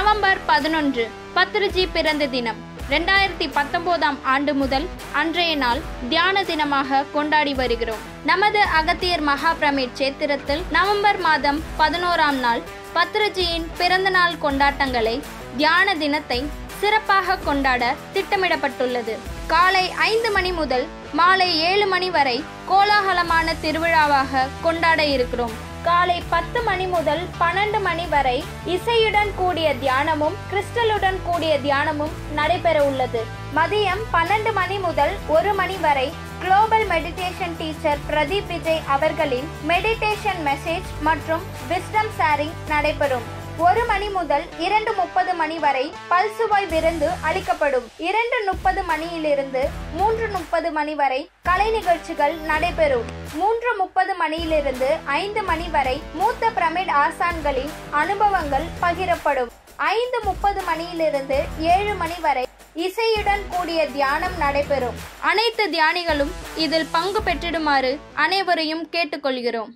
November பதினொன்று பத்ருஜி பிறந்த தினம். ரெண்டாயிரத்தி பத்தொன்பதாம் ஆண்டு முதல் அன்றைய நாள் தியான தினமாக கொண்டாடி வருகிறோம். நமது அகத்தியர் மகா பிரமிட் சேத்திரத்தில் நவம்பர் மாதம் பதினோராம் நாள் பத்ருஜியின் பிறந்த நாள் கொண்டாட்டங்களை தியான தினத்தை சிறப்பாக கொண்டாட திட்டமிடப்பட்டுள்ளது. காலை ஐந்து மணி முதல் மாலை ஏழு மணி வரை கோலாகலமான திருவிழாவாக கொண்டாட இருக்கிறோம். காலை பத்து மணி முதல் பன்னெண்டு மணி வரை இசையுடன் கூடிய தியானமும் கிறிஸ்டலுடன் கூடிய தியானமும் நடைபெற உள்ளது. மதியம் பன்னெண்டு மணி முதல் ஒரு மணி வரை global meditation teacher Pradeep Vijay அவர்களின் மெடிடேஷன் மெசேஜ் மற்றும் விஸ்டம் ஷேரிங் நடைபெறும். ஒரு மணி முதல் இரண்டு முப்பது மணி வரை பல்சுவை விருந்து அளிக்கப்படும். இரண்டு முப்பது மணியிலிருந்து மூன்று முப்பது மணி வரை கலை நிகழ்ச்சிகள் நடைபெறும். மூன்று முப்பது மணியிலிருந்து ஐந்து மணி வரை மூத்த பிரமிட் ஆசான்களின் அனுபவங்கள் பகிரப்படும். ஐந்து முப்பது மணியிலிருந்து ஏழு மணி வரை இசையுடன் கூடிய தியானம் நடைபெறும். அனைத்து தியானிகளும் இதில் பங்கு பெற்றிடுமாறு அனைவரையும் கேட்டுக்கொள்கிறோம்.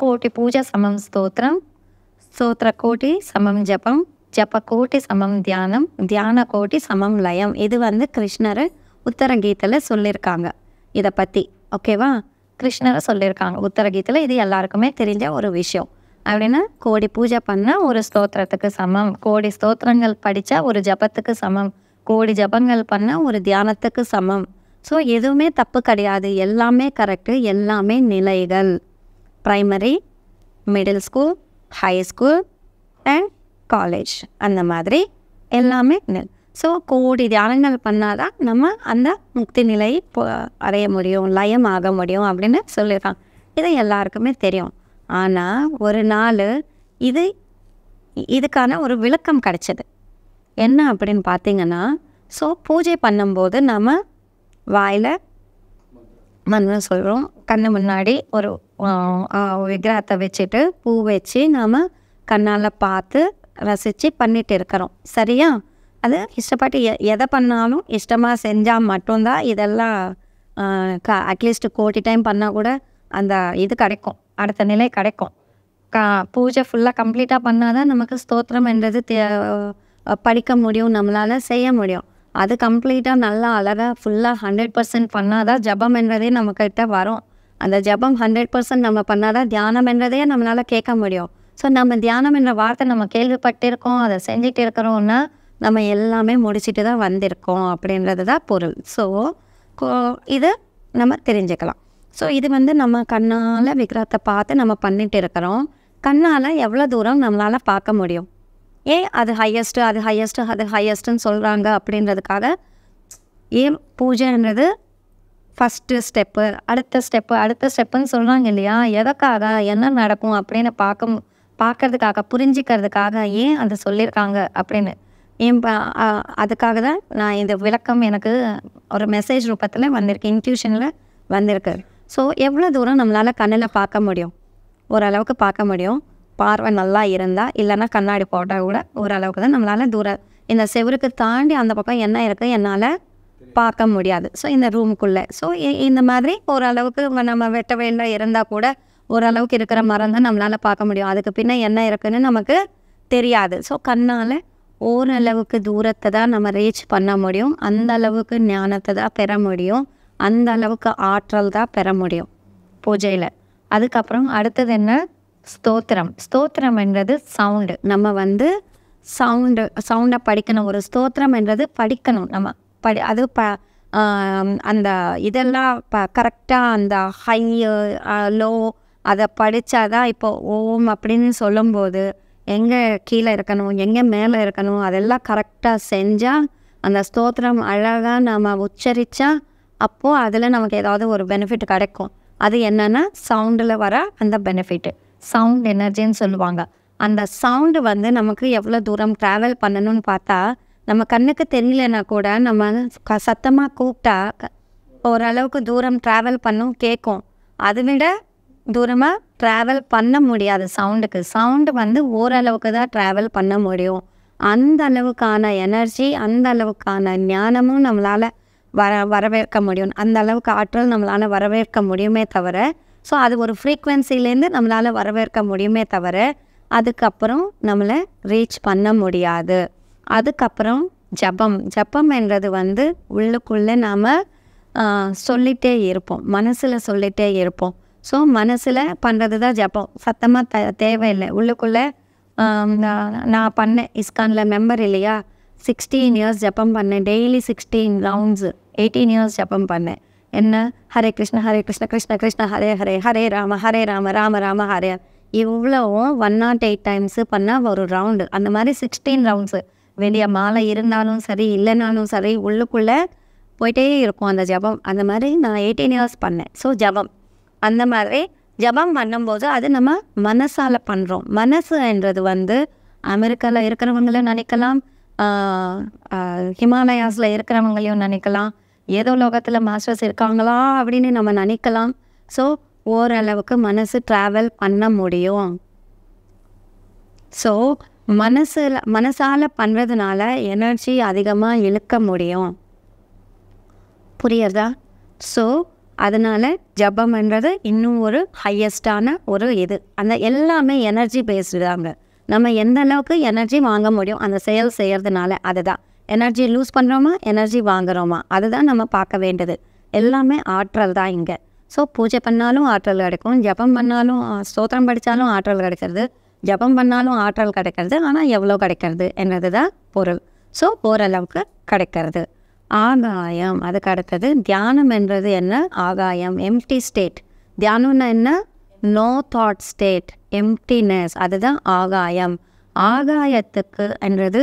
కోటి పూజ సమం స్తోత్రం స్తోత్ర కోటి సమం ஜபம் ஜப கோட்டி சமம் தியானம் தியான கோட்டி சமம் லயம் இது வந்து கிருஷ்ணர் உத்தரகீதையில் சொல்லியிருக்காங்க இதை பற்றி ஓகேவா கிருஷ்ணரை சொல்லியிருக்காங்க உத்தரகீதையில் இது எல்லாருக்குமே தெரிஞ்ச ஒரு விஷயம் அப்படின்னா கோடி பூஜை பண்ணால் ஒரு ஸ்தோத்திரத்துக்கு சமம் கோடி ஸ்தோத்திரங்கள் படித்தா ஒரு ஜபத்துக்கு சமம் கோடி ஜபங்கள் பண்ணால் ஒரு தியானத்துக்கு சமம் ஸோ எதுவுமே தப்பு கிடையாது எல்லாமே கரெக்டு எல்லாமே நிலைகள் Primary middle school high school and college அந்த மாதிரி எல்லாமே ஸோ கோடி தியானங்கள் பண்ணாதான் நம்ம அந்த முக்தி நிலையை அடைய முடியும் லயம் ஆக முடியும் அப்படின்னு சொல்லியிருக்காங்க இது எல்லாருக்குமே தெரியும். ஆனால் ஒரு நாள் இது இதுக்கான ஒரு விளக்கம் கிடைச்சது. என்ன அப்படின்னு பார்த்தீங்கன்னா ஸோ பூஜை பண்ணும்போது நம்ம வாயில் மண்ணு சொல்கிறோம் கண்ணு முன்னாடி ஒரு விக்கிரகத்தை வச்சுட்டு பூ வச்சு நாம் கண்ணால் பார்த்து ரசித்து பண்ணிட்டு இருக்கிறோம். சரியா? அது இஷ்டப்பட்டு எ எதை பண்ணாலும் இஷ்டமாக செஞ்சால் மட்டும்தான் இதெல்லாம் க அட்லீஸ்ட் கோடி டைம் பண்ணால் கூட அந்த இது கிடைக்கும். அடுத்த நிலை கிடைக்கும். கா பூஜை ஃபுல்லாக கம்ப்ளீட்டாக பண்ணால் தான் நமக்கு ஸ்தோத்திரம் என்றது தே படிக்க முடியும் நம்மளால் செய்ய முடியும். அது கம்ப்ளீட்டாக நல்லா அழகாக ஃபுல்லாக ஹண்ட்ரட் பர்சன்ட் பண்ணால் தான் ஜபம் என்றதே நம்மக்கிட்ட வரும். அந்த ஜபம் ஹண்ட்ரட் பர்சன்ட் நம்ம பண்ணால் தான் தியானம் என்றதே நம்மளால் கேட்க முடியும். ஸோ நம்ம தியானம் என்ற வார்த்தை நம்ம கேள்விப்பட்டிருக்கோம் அதை செஞ்சுட்டு இருக்கிறோம்னா நம்ம எல்லாமே முடிச்சிட்டு தான் வந்திருக்கோம் அப்படின்றது தான் பொருள் ஸோ இது நம்ம தெரிஞ்சுக்கலாம். ஸோ இது வந்து நம்ம கண்ணால் விக்கிரத்தை பார்த்து நம்ம பண்ணிட்டு இருக்கிறோம். கண்ணால் எவ்வளோ தூரம் நம்மளால் பார்க்க முடியும்? ஏன் அது ஹையஸ்ட்டு அது ஹையஸ்ட்டு அது ஹையஸ்ட்டுன்னு சொல்கிறாங்க அப்படின்றதுக்காக ஏன் பூஜைன்றது ஃபஸ்ட்டு ஸ்டெப்பு அடுத்த ஸ்டெப்பு அடுத்த ஸ்டெப்புன்னு சொல்கிறாங்க இல்லையா? எதற்காக என்ன நடக்கும் அப்படின்னு பார்க்க பார்க்கறதுக்காக புரிஞ்சிக்கிறதுக்காக ஏன் அதை சொல்லியிருக்காங்க அப்படின்னு? ஏன் அதுக்காக தான் நான் இந்த விளக்கம் எனக்கு ஒரு மெசேஜ் ரூபத்தில் வந்திருக்கு இன்ட்யூஷனில் வந்திருக்கு. ஸோ எவ்வளோ தூரம் நம்மளால் கண்ணில் பார்க்க முடியும்? ஓரளவுக்கு பார்க்க முடியும். பார்வை நல்லா இருந்தால் இல்லைன்னா கண்ணாடி போட்டால் கூட ஓரளவுக்கு தான் நம்மளால் தூரம் இந்த செவருக்கு தாண்டி அந்த பக்கம் என்ன இருக்குது என்னால் பார்க்க முடியாது. ஸோ இந்த ரூமுக்குள்ளே ஸோ இந்த மாதிரி ஓரளவுக்கு வ- நம்ம வெட்ட வெயிலில் இருந்தால் கூட ஓரளவுக்கு இருக்கிற மரம் தான் நம்மளால் பார்க்க முடியும். அதுக்கு பின்னே என்ன இருக்குன்னு நமக்கு தெரியாது. ஸோ கண்ணால் ஓரளவுக்கு தூரத்தை தான் நம்ம ரீச் பண்ண முடியும். அந்த அளவுக்கு ஞானத்தை தான் பெற முடியும். அந்த அளவுக்கு ஆற்றல் தான் பெற முடியும் பூஜையில். அதுக்கப்புறம் அடுத்தது என்ன? ஸ்தோத்திரம். ஸ்தோத்திரம் என்றது சவுண்டு நம்ம வந்து சவுண்டு சவுண்டை படிக்கணும். ஒரு ஸ்தோத்திரம் என்றது படிக்கணும். நம்ம படி அது ப அந்த இதெல்லாம் ப கரெக்டாக அந்த ஹை லோ அதை படித்தாதான் இப்போ ஓம் அப்படின்னு சொல்லும்போது எங்கே கீழே இருக்கணும்? எங்கே மேலே இருக்கணும்? அதெல்லாம் கரெக்டாக செஞ்சால் அந்த ஸ்தோத்திரம் அழகாக நம்ம உச்சரித்தா அப்போது அதில் நமக்கு ஏதாவது ஒரு பெனிஃபிட் கிடைக்கும். அது என்னென்னா சவுண்டில் வர அந்த பெனிஃபிட்டு சவுண்ட் எனர்ஜின்னு சொல்லுவாங்க. அந்த சவுண்டு வந்து நமக்கு எவ்வளோ தூரம் ட்ராவல் பண்ணணும்னு பார்த்தா நம்ம கண்ணுக்கு தெரியலனா கூட நம்ம க சத்தமாக கூப்பிட்டா ஓரளவுக்கு தூரம் ட்ராவல் பண்ணும் கேட்கும் அதை விட தூரமாக ட்ராவல் பண்ண முடியாது சவுண்டுக்கு சவுண்டு வந்து ஓரளவுக்கு தான் ட்ராவல் பண்ண முடியும். அந்த அளவுக்கான எனர்ஜி அந்த அளவுக்கான ஞானமும் நம்மளால் வர வரவேற்க முடியும். அந்த அளவுக்கு ஆற்றல் நம்மளால் வரவேற்க முடியுமே தவிர ஸோ அது ஒரு ஃப்ரீக்குவென்சிலேருந்து நம்மளால் வரவேற்க முடியுமே தவிர அதுக்கப்புறம் நம்மளை ரீச் பண்ண முடியாது. அதுக்கப்புறம் ஜபம். ஜபம் என்றது வந்து உள்ளுக்குள்ளே நாம் சொல்லிகிட்டே இருப்போம். மனசில் சொல்லிகிட்டே இருப்போம். ஸோ மனசில் பண்ணுறது தான் ஜபம். சத்தமாக த தேவையில்லை. உள்ளுக்குள்ளே நான் பண்ணேன் இஸ்கானில் மெம்பர் இல்லையா? சிக்ஸ்டீன் இயர்ஸ் ஜப்பம் பண்ணேன். Daily sixteen rounds eighteen years ஜப்பம் பண்ணேன். என்ன? ஹரே கிருஷ்ண ஹரே கிருஷ்ண கிருஷ்ண கிருஷ்ண ஹரே ஹரே ஹரே ராம ஹரே ராம ராம ராம ஹரே. இவ்வளவும் ஒன் நாட் எயிட் டைம்ஸு பண்ணால் ஒரு ரவுண்டு அந்த மாதிரி சிக்ஸ்டீன் ரவுண்ட்ஸு வெளியே மாலை இருந்தாலும் சரி இல்லைனாலும் சரி உள்ளுக்குள்ளே போயிட்டே இருக்கும் அந்த ஜபம். அந்த மாதிரி நான் எயிட்டீன் இயர்ஸ் பண்ணேன். ஸோ ஜபம். அந்த மாதிரி ஜபம் பண்ணும்போது அது நம்ம மனசால் பண்ணுறோம் மனசு என்றது வந்து அமெரிக்காவில் இருக்கிறவங்களையும் நினைக்கலாம் ஹிமாலயாஸில் இருக்கிறவங்களையும் நினைக்கலாம் ஏதோ லோகத்தில் மாஸ்டர்ஸ் இருக்காங்களா அப்படின்னு நம்ம நினைக்கலாம். ஸோ ஓரளவுக்கு மனசு ட்ராவல் பண்ண முடியும். ஸோ மனசில் மனசால் பண்ணுறதுனால எனர்ஜி அதிகமாக இழுக்க முடியும். புரியுறதா ஸோ அதனால் ஜபம்ன்றது இன்னும் ஒரு ஹையஸ்டான ஒரு இது. அந்த எல்லாமே எனர்ஜி பேஸ்டு தாங்க. நம்ம எந்த அளவுக்கு எனர்ஜி வாங்க முடியும் அந்த செயல் செய்கிறதுனால அதுதான். எனர்ஜி லூஸ் பண்ணுறோமா எனர்ஜி வாங்குகிறோமா அதுதான் நம்ம பார்க்க வேண்டியது. எல்லாமே ஆற்றல் தான் இங்கே. ஸோ பூஜை பண்ணாலும் ஆற்றல் கிடைக்கும். ஜபம் பண்ணாலும் ஸ்தோத்திரம் படித்தாலும் ஆற்றல் கிடைக்கிறது. ஜபம் பண்ணாலும் ஆற்றல் கிடைக்கிறது. ஆனால் எவ்வளோ கிடைக்கிறது என்றது தான் பொருள். ஸோ ஓரளவுக்கு கிடைக்கிறது. ஆகாயம் அதுக்கு அடுத்தது தியானம் என்றது என்ன? ஆகாயம் எம்டி ஸ்டேட் தியானம்னா என்ன? நோ தாட் ஸ்டேட் எம்டினஸ் அதுதான் ஆகாயம். ஆகாயத்துக்கு என்றது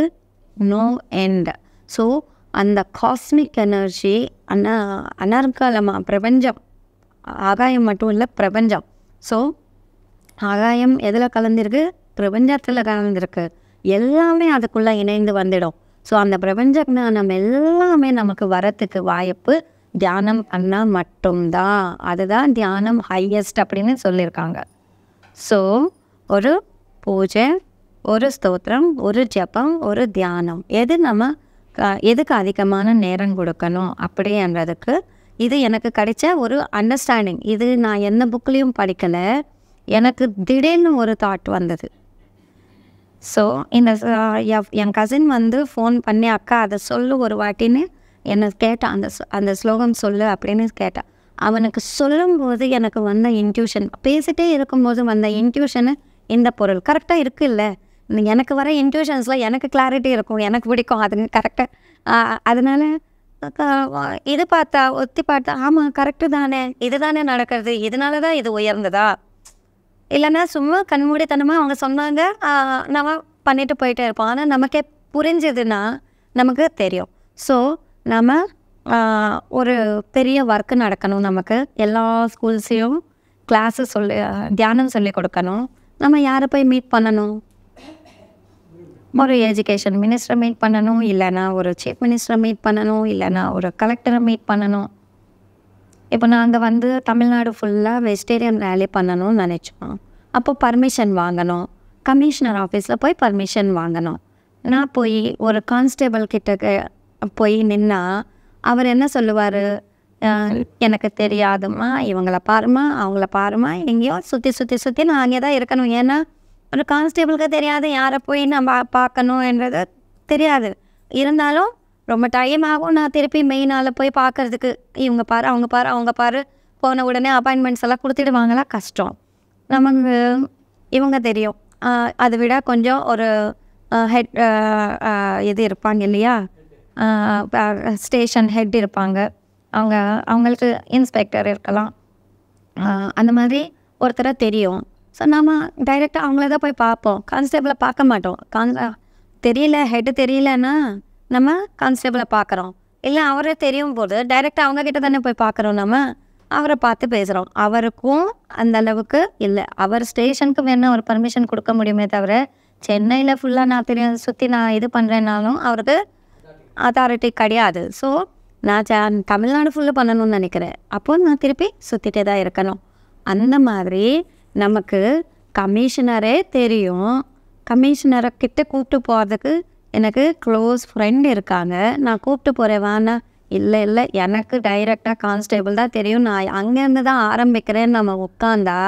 நோ எண்ட் ஸோ அந்த காஸ்மிக் எனர்ஜி அன அனர்காலமாக பிரபஞ்சம் ஆகாயம் மட்டும் இல்லை பிரபஞ்சம். ஸோ ஆகாயம் எதில் கலந்திருக்கு? பிரபஞ்சத்தில் கலந்திருக்கு. எல்லாமே அதுக்குள்ளே இணைந்து வந்துடும். ஸோ அந்த பிரபஞ்சம் நம்ம எல்லாமே நமக்கு வரத்துக்கு வாய்ப்பு தியானம் பண்ணால் மட்டும்தான் அதுதான் தியானம் ஹையஸ்ட் அப்படின்னு சொல்லியிருக்காங்க. ஸோ ஒரு பூஜை ஒரு ஸ்தோத்திரம் ஒரு ஜபம் ஒரு தியானம். எது நம்ம க- எதுக்கு அதிகமான நேரம் கொடுக்கணும் அப்படின்றதுக்கு இது எனக்கு கிடைச்ச ஒரு அண்டர்ஸ்டாண்டிங் இது நான் எந்த புக்லேயும் படிக்கலை. எனக்கு திடீர்னு ஒரு தாட் வந்தது. ஸோ இந்த என்- கசின் வந்து ஃபோன் பண்ணி அக்கா அதை சொல்லு ஒரு வாட்டின்னு என்னை கேட்டான் அந்த அந்த ஸ்லோகம் சொல்லு அப்படின்னு கேட்டான் அவனுக்கு சொல்லும்போது எனக்கு வந்த இன்ட்யூஷன் பேசிட்டே இருக்கும்போது வந்த இன்ட்யூஷனு இந்த பொருள். கரெக்டாக இருக்குல்ல? எனக்கு வர இன்ட்யூஷன்ஸில் எனக்கு கிளாரிட்டி இருக்கும் எனக்கு பிடிக்கும். அது கரெக்டாக அதனால் இது பார்த்தா ஒத்தி பார்த்தா ஆமாம் கரெக்டு தானே இது தானே நடக்கிறது இதனால தான் இது உயர்ந்ததா? இல்லைன்னா சும்மா கண்மூடித்தனமாக அவங்க சொன்னாங்க நம்ம பண்ணிட்டு போயிட்டே இருப்போம். ஆனால் நமக்கே புரிஞ்சதுன்னா நமக்கு தெரியும். ஸோ நம்ம ஒரு பெரிய ஒர்க்கு நடக்கணும் நமக்கு. எல்லா ஸ்கூல்ஸையும் கிளாஸு சொல்லி தியானம் சொல்லி கொடுக்கணும். நம்ம யாரை போய் மீட் பண்ணணும்? ஒரு எஜுகேஷன் மினிஸ்டரை மீட் பண்ணணும் இல்லைன்னா ஒரு சீஃப் மினிஸ்டரை மீட் பண்ணணும் இல்லைன்னா ஒரு கலெக்டரை மீட் பண்ணணும். இப்போ நாங்கள் வந்து தமிழ்நாடு ஃபுல்லாக வெஜிடேரியன் ரேலி பண்ணணும்னு நினச்சோம். அப்போ பர்மிஷன் வாங்கணும். கமிஷனர் ஆஃபீஸில் போய் பர்மிஷன் வாங்கணும். நான் போய் ஒரு கான்ஸ்டேபிள் கிட்ட போய் நின்னா அவர் என்ன சொல்லுவார்? எனக்கு தெரியாதும்மா இவங்கள பாருமா அவங்கள பாருமா எங்கேயோ சுற்றி சுற்றி சுற்றி நான் அங்கே தான் இருக்கணும். ஏன்னா ஒரு கான்ஸ்டேபிளுக்கு தெரியாது யாரை போய் நம்ம பார்க்கணுன்றது தெரியாது. இருந்தாலும் ரொம்ப டைம் ஆகும் நான் திருப்பி மெயினால் போய் பார்க்கறதுக்கு. இவங்க பாரு அவங்க பாரு அவங்க பாரு. போன உடனே அப்பாயின்மெண்ட்ஸ் எல்லாம் கொடுத்துடுவாங்களா? கஷ்டம். நமக்கு இவங்க தெரியும். அதை விட கொஞ்சம் ஒரு ஹெட் இது இருப்பாங்க இல்லையா? ஸ்டேஷன் ஹெட் இருப்பாங்க. அவங்க அவங்களுக்கு இன்ஸ்பெக்டர் இருக்கலாம். அந்த மாதிரி ஒருத்தரை தெரியும். ஸோ நாம் டைரெக்டாக அவங்கள தான் போய் பார்ப்போம். கான்ஸ்டேபிளை பார்க்க மாட்டோம். கான் தெரியல ஹெட்டு தெரியலன்னா நம்ம கான்ஸ்டேபிளை பார்க்குறோம். இல்லை அவரே தெரியும் போது டைரெக்டாக அவங்கக்கிட்ட தானே போய் பார்க்குறோம் நம்ம அவரை பார்த்து பேசுகிறோம் அவருக்கும் அந்த அளவுக்கு இல்லை. அவர் ஸ்டேஷனுக்கு வேணால் ஒரு பர்மிஷன் கொடுக்க முடியுமே தவிர சென்னையில் ஃபுல்லாக நான் தெரியும் சுற்றி நான் இது பண்ணுறேன்னாலும் அவருக்கு அத்தாரிட்டி கிடையாது. ஸோ நான் தமிழ்நாடு ஃபுல்லாக பண்ணணும்னு நினைக்கிறேன். அப்போ நான் திருப்பி சுற்றிட்டே தான் இருக்கணும். அந்த மாதிரி நமக்கு கமிஷனரே தெரியும். கமிஷனரை கிட்ட கூப்பிட்டு போகிறதுக்கு எனக்கு க்ளோஸ் ஃப்ரெண்ட் இருக்காங்க. நான் கூப்பிட்டு போகிறேன் வானா இல்லை இல்லை எனக்கு டைரெக்டாக கான்ஸ்டேபிள் தான் தெரியும். நான் அங்கேருந்து தான் ஆரம்பிக்கிறேன்னு நம்ம உட்காந்தா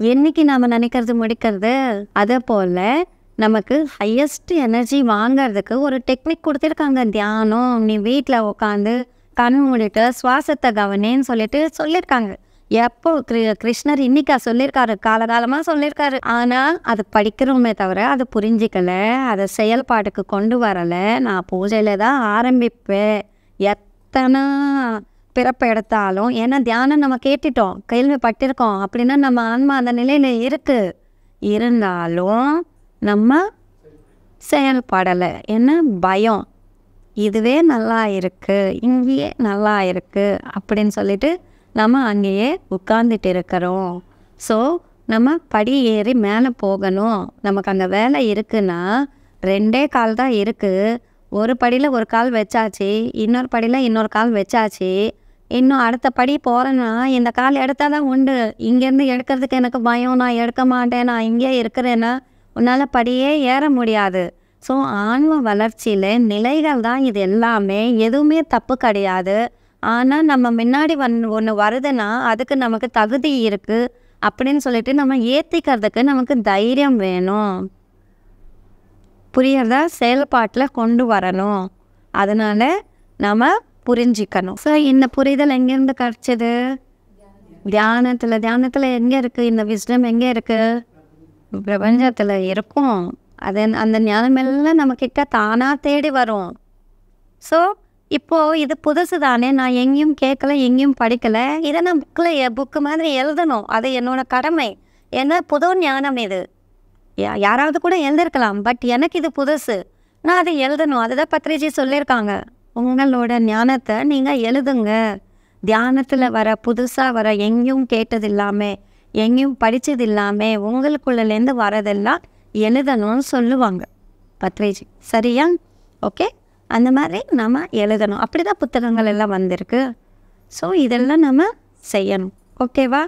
என்னைக்கு நாம் நினைக்கிறது முடிக்கிறது? அதே போல் நமக்கு ஹையஸ்ட் எனர்ஜி வாங்கிறதுக்கு ஒரு டெக்னிக் கொடுத்துருக்காங்க. தியானம் நீ வீட்டில் உட்காந்து கண் மூடிட்டு சுவாசத்தை கவனின்னு சொல்லிட்டு சொல்லியிருக்காங்க எப்போ கிருஷ்ணர் இன்னைக்கா சொல்லியிருக்காரு. காலகாலமாக சொல்லியிருக்காரு. ஆனால் அது படிக்கிறோமே தவிர அதை புரிஞ்சிக்கலை. அதை செயல்பாட்டுக்கு கொண்டு வரலை. நான் பூஜையில் தான் ஆரம்பிப்பேன். எத்தனை பிறப்பு எடுத்தாலும் ஏன்னா தியானம் நம்ம கேட்டுட்டோம். கேள்விப்பட்டிருக்கோம். அப்படின்னா நம்ம ஆன்மா அந்த நிலையில் இருக்குது இருந்தாலும் நம்ம செயல்படலை. என்ன? பயம். இதுவே நல்லா இருக்குது இங்கேயே நல்லா இருக்குது அப்படின்னு சொல்லிட்டு நம்ம அங்கேயே உட்கார்ந்துட்டு இருக்கிறோம். ஸோ நம்ம படி ஏறி மேலே போகணும். நமக்கு அந்த வேலை இருக்குன்னா ரெண்டே கால் தான் இருக்குது ஒரு படியில் ஒரு கால் வச்சாச்சு இன்னொரு படியில் இன்னொரு கால் வச்சாச்சு. இன்னும் அடுத்த படி போகிறேன்னா இந்த கால் எடுத்தால் தான் உண்டு. இங்கேருந்து எடுக்கிறதுக்கு எனக்கு பயம் நான் எடுக்க மாட்டேன் நான் இங்கே இருக்கிறேன்னா உன்னால் படியே ஏற முடியாது. ஸோ ஆன்ம வளர்ச்சியில் நிலைகள் தான் இது எல்லாமே. எதுவுமே தப்பு கிடையாது. ஆனால் நம்ம முன்னாடி வந் ஒன்று வருதுன்னா அதுக்கு நமக்கு தகுதி இருக்குது அப்படின்னு சொல்லிட்டு நம்ம ஏற்றிக்கிறதுக்கு நமக்கு தைரியம் வேணும். புரியறதா? செயல்பாட்டில் கொண்டு வரணும். அதனால் நம்ம புரிஞ்சிக்கணும். ஸோ இந்த புரிதல் எங்கேருந்து கிடச்சிது தியானத்தில். தியானத்தில் எங்கே இருக்குது இந்த விஸ்டம் எங்கே இருக்குது பிரபஞ்சத்தில் இருக்கும். அது அந்த ஞானம் எல்லாம் நம்மக்கிட்ட தானாக தேடி வரும். ஸோ இப்போது இது புதுசு தானே நான் எங்கேயும் கேட்கல எங்கேயும் படிக்கலை. இதை நான் புக்கில் புக்கு மாதிரி எழுதணும். அது என்னோடய கடமை. ஏன்னா புது ஞானம் இது. யா- யாராவது கூட எழுதிருக்கலாம் பட் எனக்கு இது புதுசு. நான் அதை எழுதணும். அதுதான் பத்ரிஜி சொல்லியிருக்காங்க. உங்களோட ஞானத்தை நீங்கள் எழுதுங்க. தியானத்தில் வர புதுசாக வர எங்கேயும் கேட்டது இல்லாமல் எங்கேயும் படித்தது இல்லாமல் உங்களுக்குள்ளேருந்து வரதெல்லாம் எழுதணும்னு சொல்லுவாங்க பத்ரிஜி. சரியா? ஓகே? அந்த மாதிரி நம்ம எழுதணும். அப்படி தான் புத்தகங்கள் எல்லாம் வந்திருக்கு. ஸோ இதெல்லாம் நம்ம செய்யணும். ஓகேவா